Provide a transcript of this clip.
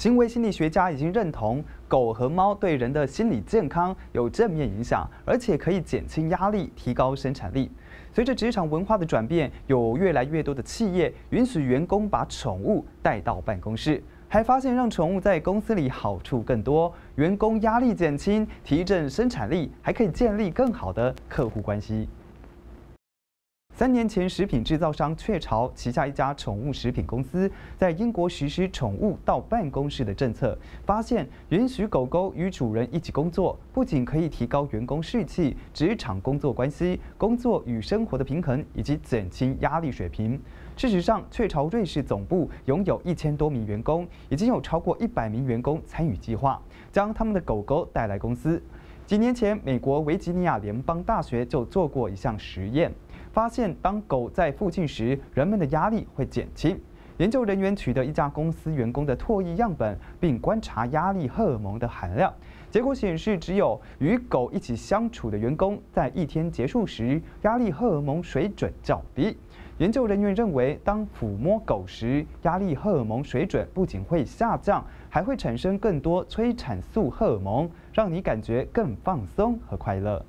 行为心理学家已经认同，狗和猫对人的心理健康有正面影响，而且可以减轻压力、提高生产力。随着职场文化的转变，有越来越多的企业允许员工把宠物带到办公室，还发现让宠物在公司里好处更多，员工压力减轻，提振生产力，还可以建立更好的客户关系。三年前，食品制造商雀巢旗下一家宠物食品公司在英国实施宠物到办公室的政策，发现允许狗狗与主人一起工作，不仅可以提高员工士气、职场工作关系、工作与生活的平衡，以及减轻压力水平。事实上，雀巢瑞士总部拥有一千多名员工，已经有超过一百名员工参与计划，将他们的狗狗带来公司。几年前，美国维吉尼亚联邦大学就做过一项实验。发现，当狗在附近时，人们的压力会减轻。研究人员取得一家公司员工的唾液样本，并观察压力荷尔蒙的含量。结果显示，只有与狗一起相处的员工，在一天结束时，压力荷尔蒙水准较低。研究人员认为，当抚摸狗时，压力荷尔蒙水准不仅会下降，还会产生更多催产素荷尔蒙，让你感觉更放松和快乐。